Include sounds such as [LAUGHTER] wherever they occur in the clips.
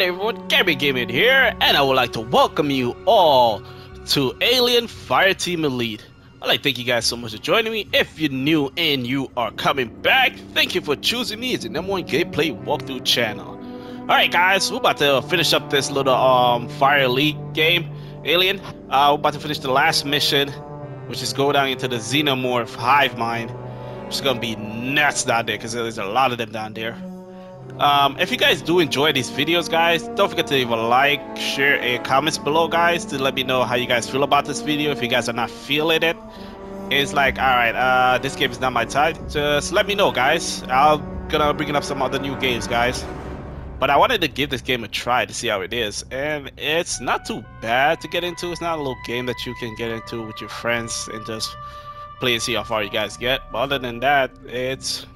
Alright everyone, Gary Gaming here, and I would like to welcome you all to Alien Fireteam Elite. I'd like to thank you guys so much for joining me. If you're new and you are coming back, thank you for choosing me as the number one gameplay walkthrough channel. Alright guys, we're about to finish up this little um Fire Elite game, Alien. Uh, we're about to finish the last mission, which is go down into the Xenomorph hive mind. It's gonna be nuts down there, because there's a lot of them down there. Um, if you guys do enjoy these videos, guys, don't forget to leave a like, share, and comments below, guys, to let me know how you guys feel about this video. If you guys are not feeling it, it's like, alright, uh, this game is not my type. Just let me know, guys. I'm gonna bring up some other new games, guys. But I wanted to give this game a try to see how it is, and it's not too bad to get into. It's not a little game that you can get into with your friends and just play and see how far you guys get. But other than that, it's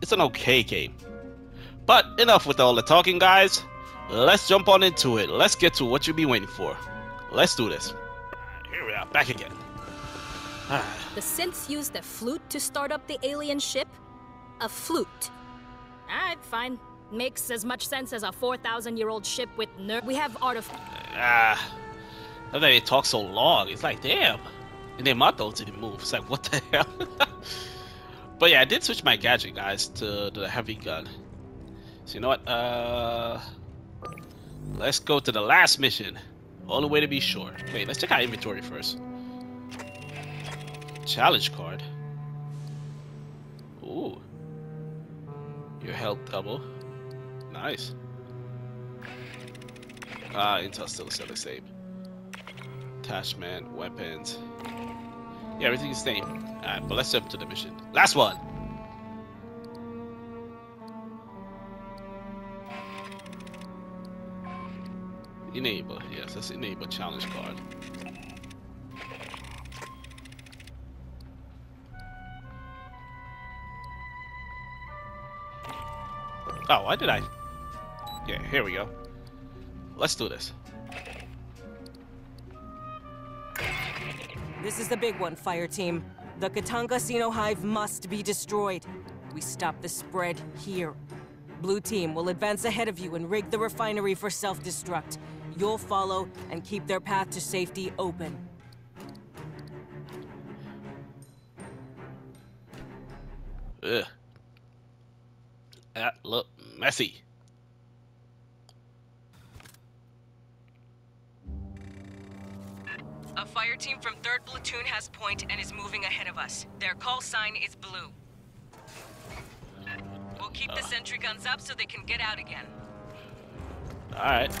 it's an okay game. But enough with all the talking, guys. Let's jump on into it. Let's get to what you've been waiting for. Let's do this. Here we are, back again. The synths used a flute to start up the alien ship? A flute. Alright, fine. Makes as much sense as a 4,000 year old ship with nerve. We have artif- Ah, uh, they talk so long. It's like, damn. And then my thoughts didn't move. It's like, what the [LAUGHS] hell? but yeah, I did switch my gadget, guys, to the heavy gun. So you know what? Uh, let's go to the last mission. Only way to be sure. Wait, let's check our inventory first. Challenge card. Ooh. Your health double. Nice. Ah, intel still still the same. Attachment, weapons. Yeah, everything is the same. Alright, but let's jump to the mission. Last one! Enable, yes, let's enable challenge card. Oh, why did I? Yeah, here we go. Let's do this. This is the big one, fire team. The Katanga Sino Hive must be destroyed. We stop the spread here. Blue team will advance ahead of you and rig the refinery for self-destruct. You'll follow and keep their path to safety open. Ugh. That look messy. A fire team from 3rd Platoon has point and is moving ahead of us. Their call sign is blue. We'll keep the sentry guns up so they can get out again. Alright.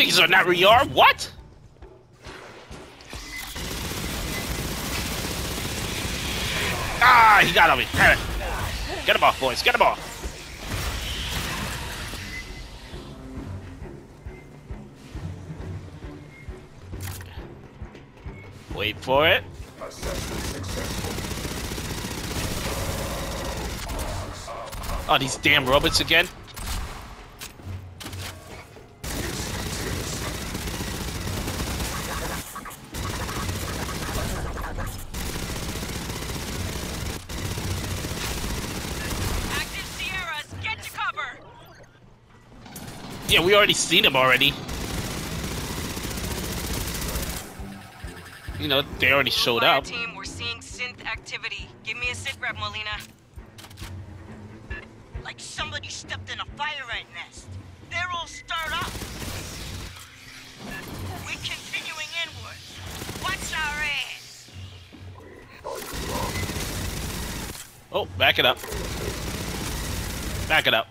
Things are not rearmed. What? Ah, he got on me. Damn it. Get him off, boys. Get him off. Wait for it. Oh, these damn robots again. Active Sierras, get to cover! Yeah, we already seen them already. You know, they already showed Fire up. team, we're seeing synth activity. Give me a sit rep, Molina. Like somebody stepped in a fire ant nest. They're all stirred up. We're continuing inward. Watch our ass. Oh, back it up. Back it up.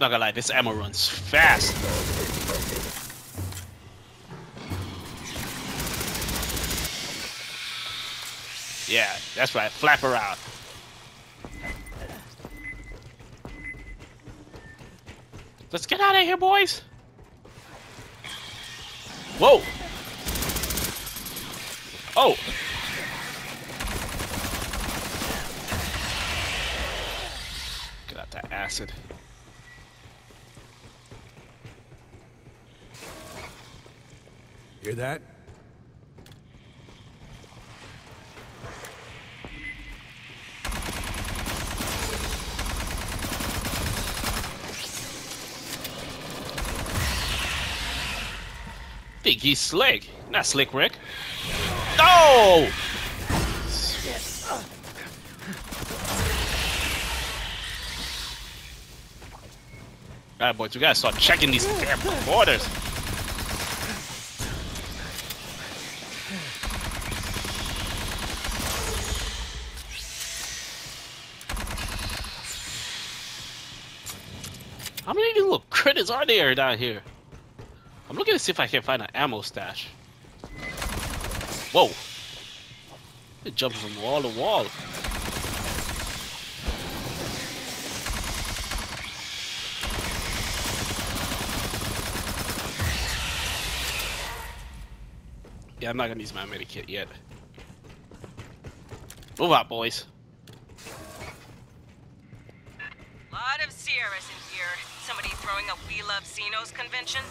Not gonna lie, this ammo runs fast. Yeah, that's right. Flap around. Let's get out of here, boys. Whoa. Oh. Get out that acid. Hear that? Think he's slick. Not slick, Rick. No! Alright, boys, we gotta start checking these damn borders. Are there down here? I'm looking to see if I can find an ammo stash. Whoa! It jumps from wall to wall. Yeah, I'm not gonna use my medikit yet. Move out, boys. Lot of Sierras in here. Somebody throwing a We Love Xenos convention?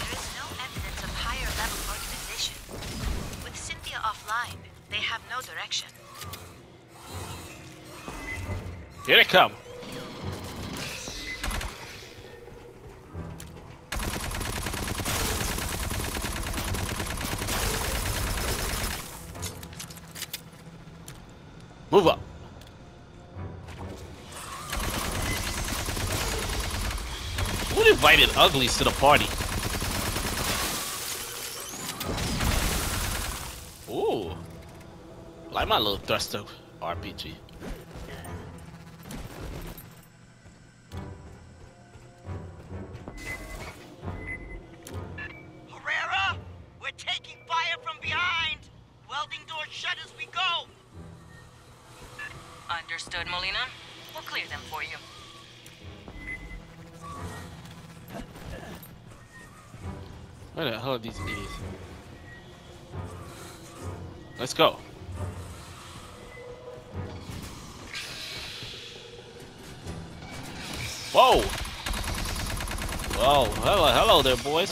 There is no evidence of higher level organization. With Cynthia offline, they have no direction. Here they come. Move up. Invited uglies to the party? Ooh. Like my little thruster RPG. Boys.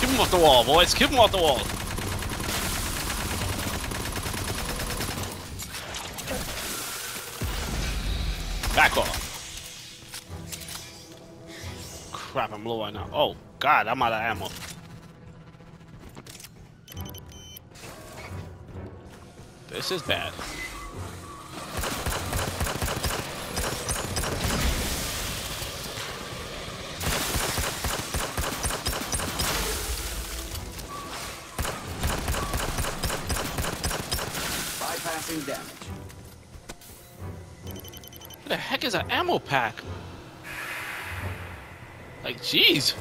Keep him off the wall, boys. Keep him off the wall. Back off. Crap, I'm low right now. Oh, God, I'm out of ammo. This is bad. Bypassing damage. What the heck is an ammo pack? Like, jeez.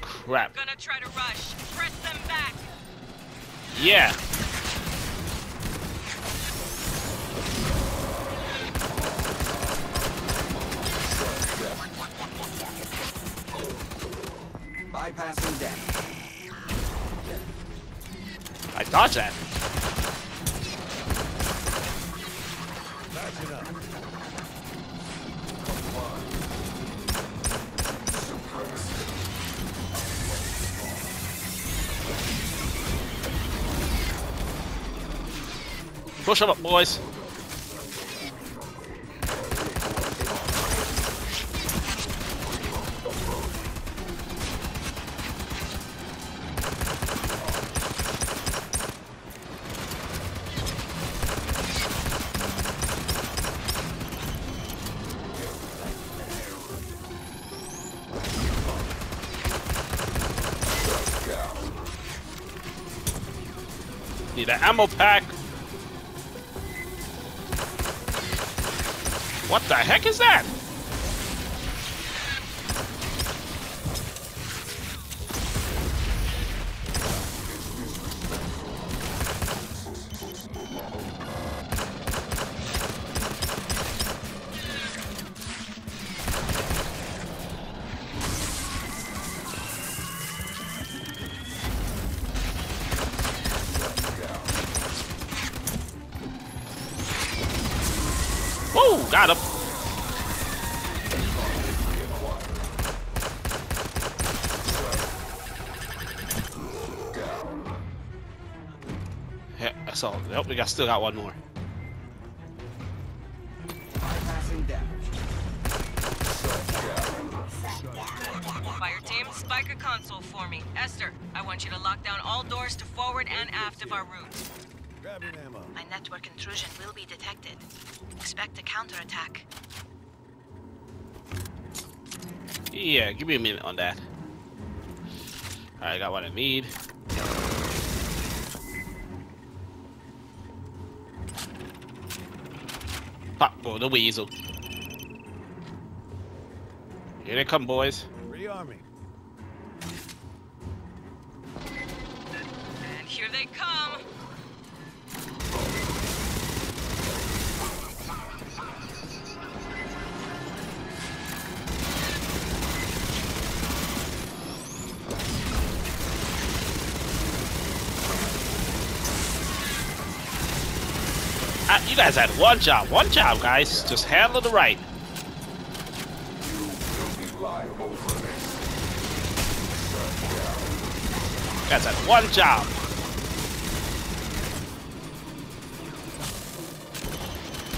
Crap. Gonna try to rush. Press them back. Yeah. Bypassing damage. I dodged that. Push them up, boys. Need an ammo pack. What the heck is that? Got him. Yeah, that's all. Nope, we got still got one more. Yeah, give me a minute on that. Alright, I got what I need. Pop, oh, the weasel. Here they come, boys. Rearming. And here they come. You guys had one job, one job, guys. Just handle the right. You guys had one job.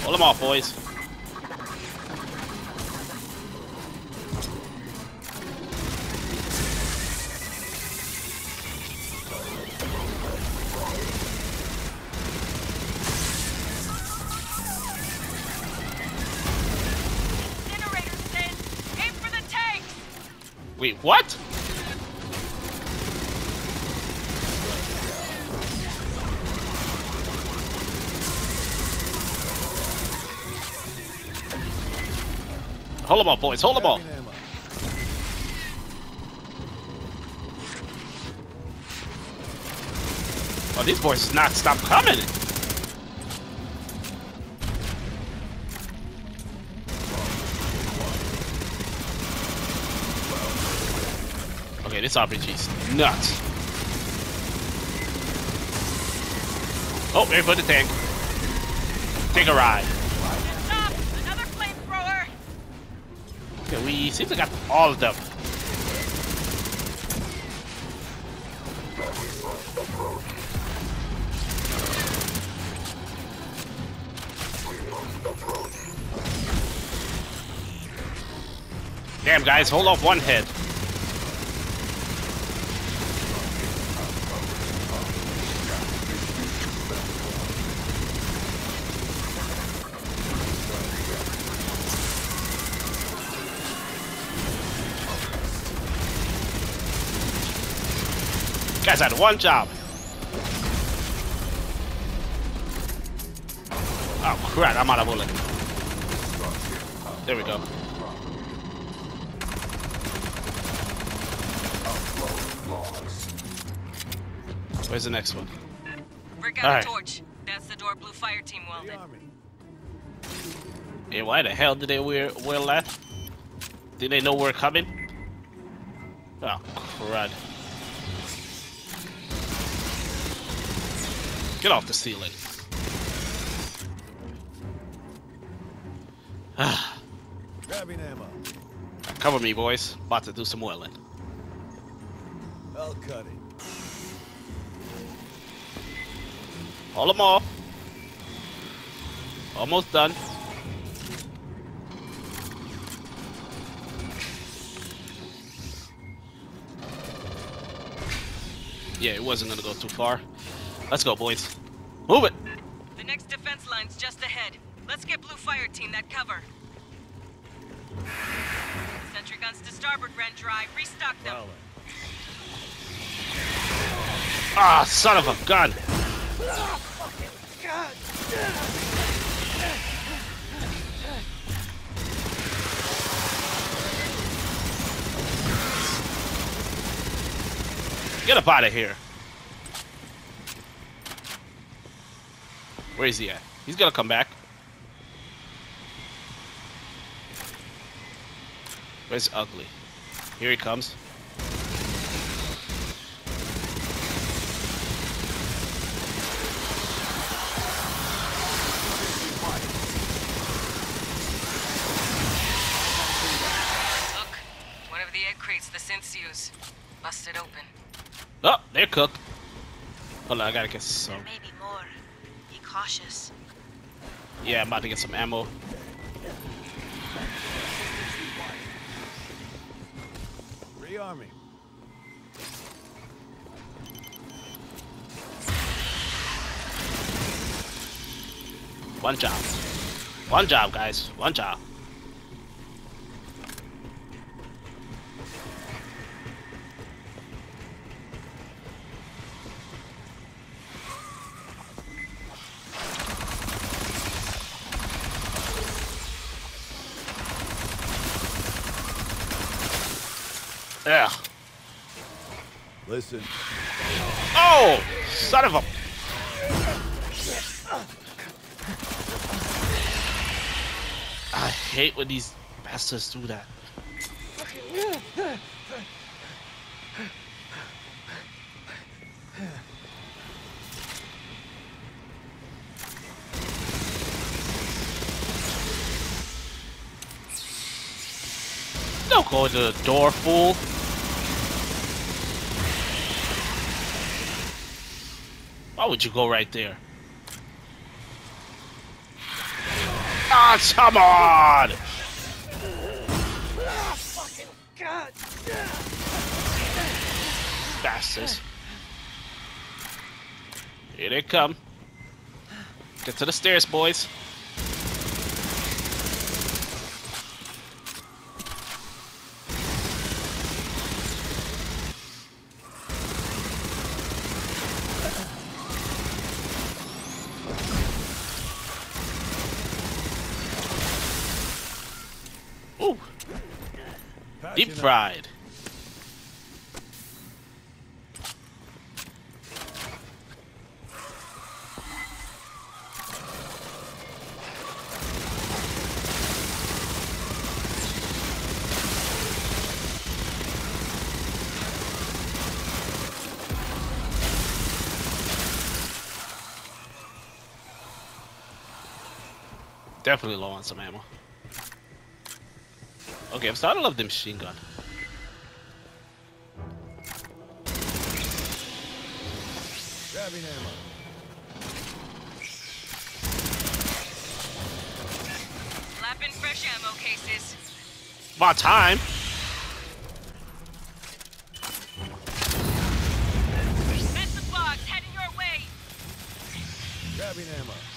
Pull them off, boys. Hold them up, boys. Hold them ammo. Oh, these boys not stop coming. Okay, this RPG's nuts. Oh, here for the tank. Take a ride. Okay, we seem to got all of them. Damn, guys, hold off one head. Guys had one job. Oh crap, I'm out of bullet. There we go. Where's the next one? Break out Alright. a torch. That's the door Blue Fire Team welded. Rearming. Yeah, why the hell did they wear wear that? Did they know we're coming? Oh crud. Get off the ceiling. Ah, Grabbing ammo. Cover me, boys. About to do some oiling. I'll cut it. Hold them off. Almost done. Yeah, it wasn't gonna go too far. Let's go, boys. Move it. The next defense line's just ahead. Let's get Blue Fire Team that cover. Sentry guns to starboard ran dry. Restock them. Prowler. Ah, son of a gun. Get up out of here. Where is he at? He's gonna come back. Where's Ugly? Here he comes. Look, one of the egg crates the synths use. Busted open. Oh, they're cooked. Hold on, I gotta get some. There may be more. Cautious. Yeah, I'm about to get some ammo. Rearming. One job. One job, guys. One job. Yeah. Listen. Oh, son of a. I hate when these bastards do that. Don't go the door, fool. Why would you go right there? Ah, come on! Bastards. Here they come. Get to the stairs, boys. Deep fried. Definitely low on some ammo. Okay, I'm love the machine gun. Grabbing ammo. Lapping fresh ammo cases. About time. Massive box heading your way. Grabbing ammo.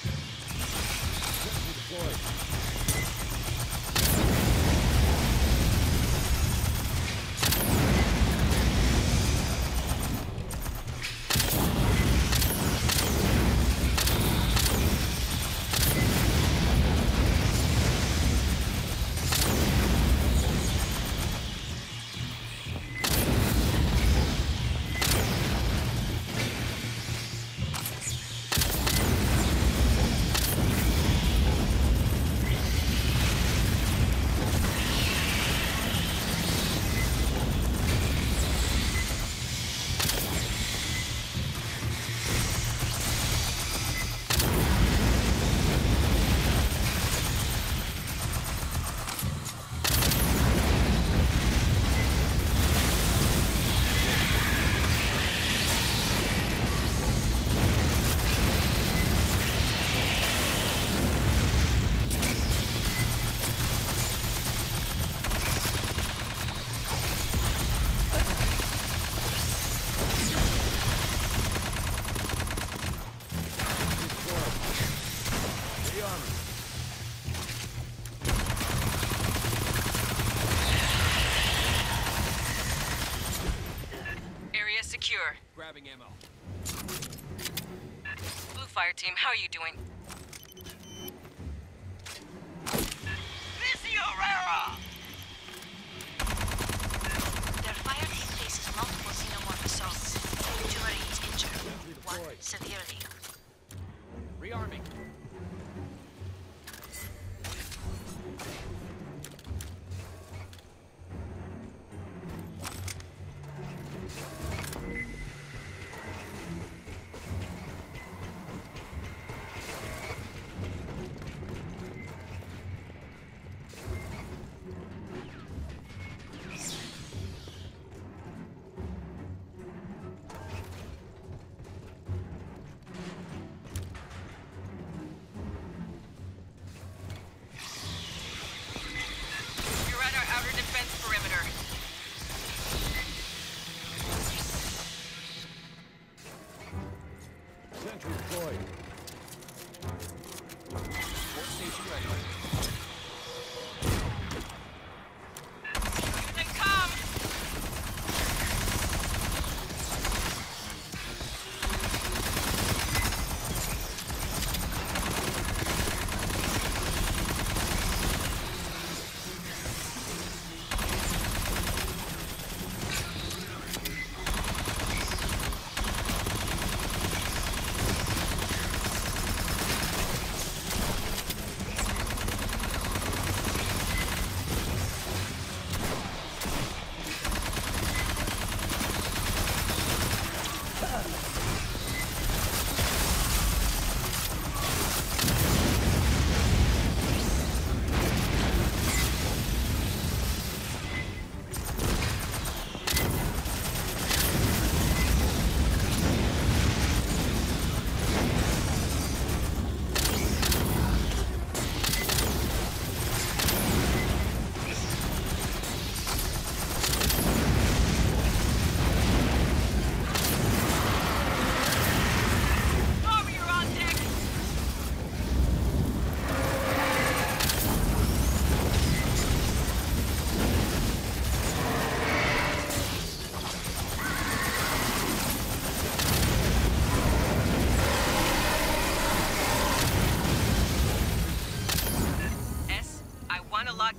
Team, how are you doing?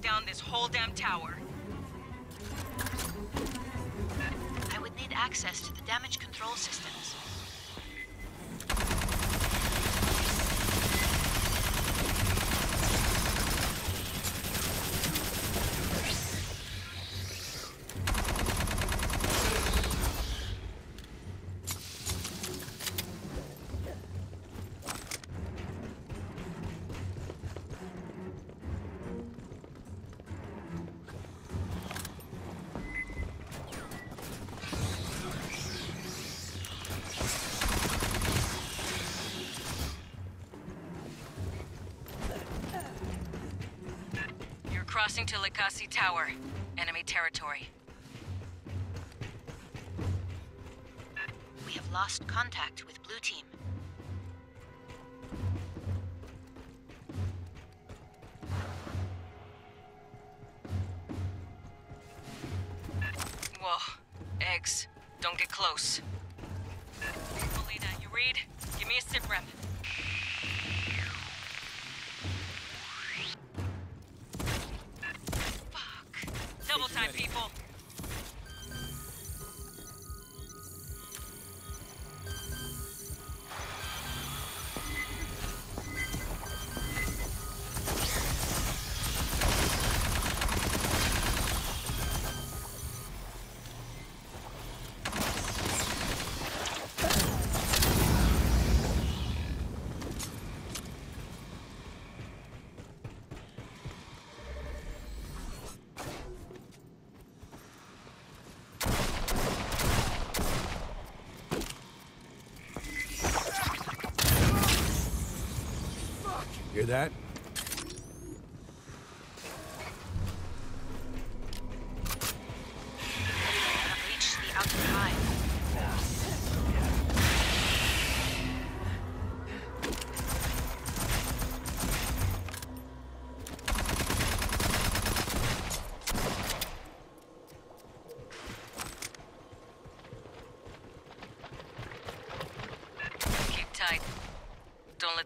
Down this whole damn tower. I would need access to the damage control systems. Tower. Enemy territory. We have lost contact with Blue Team. Whoa. Eggs. Don't get close. Melina, you read? Give me a sit rep.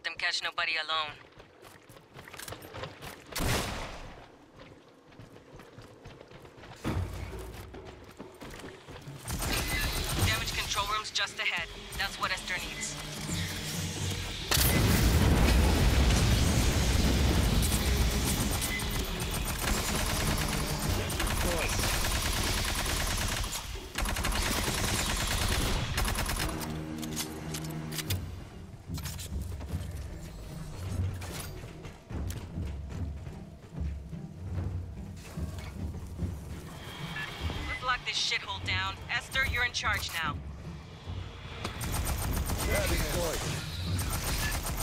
them catch nobody alone. This shithole down. Esther, you're in charge now.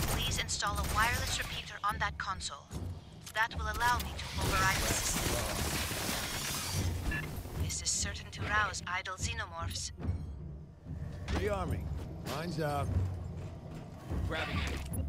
Please install a wireless repeater on that console. That will allow me to override the system. This is certain to rouse idle xenomorphs. Rearming. Mine's out. Grabbing it.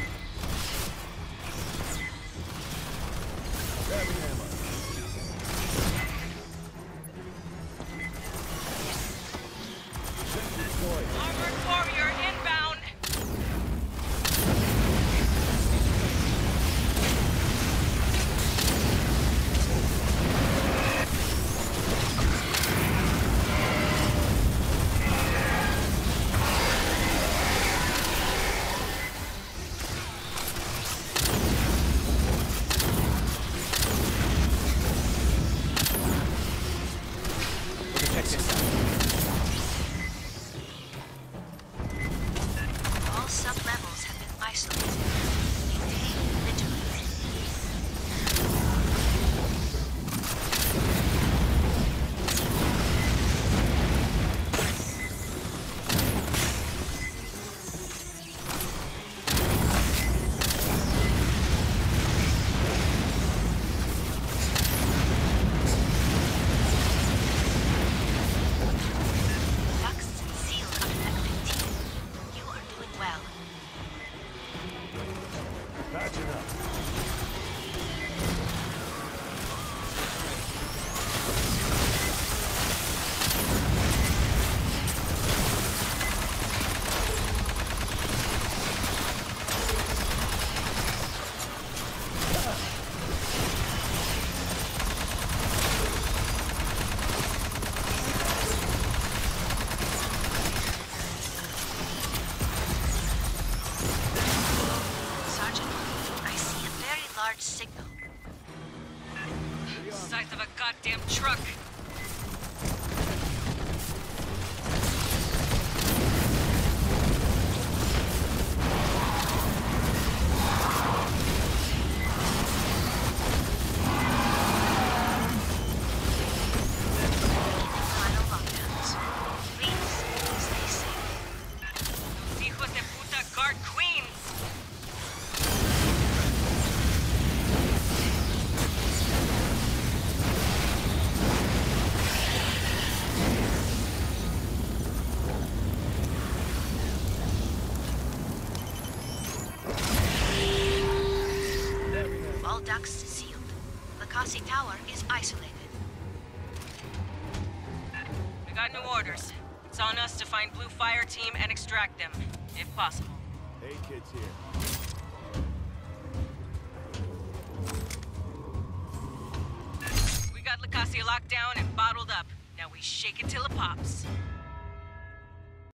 Seven.